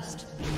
First.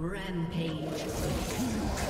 Rampage.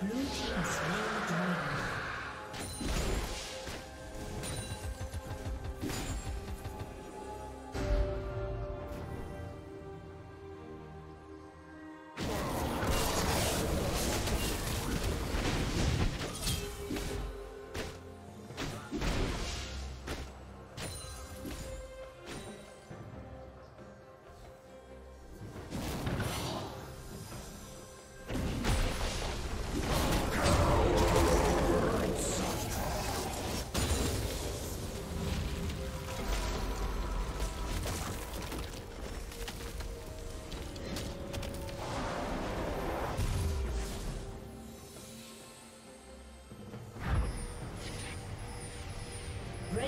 Blue team slain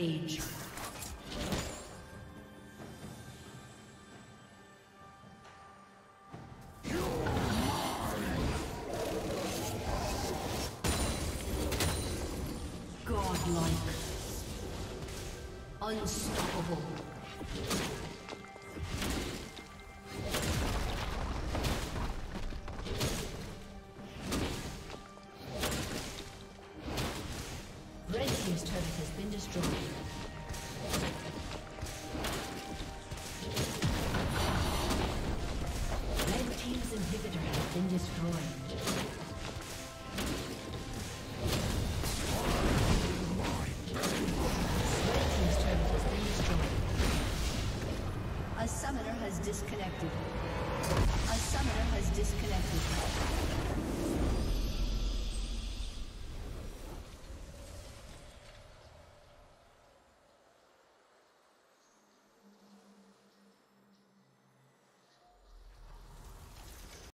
Rampage. Godlike. Unstoppable.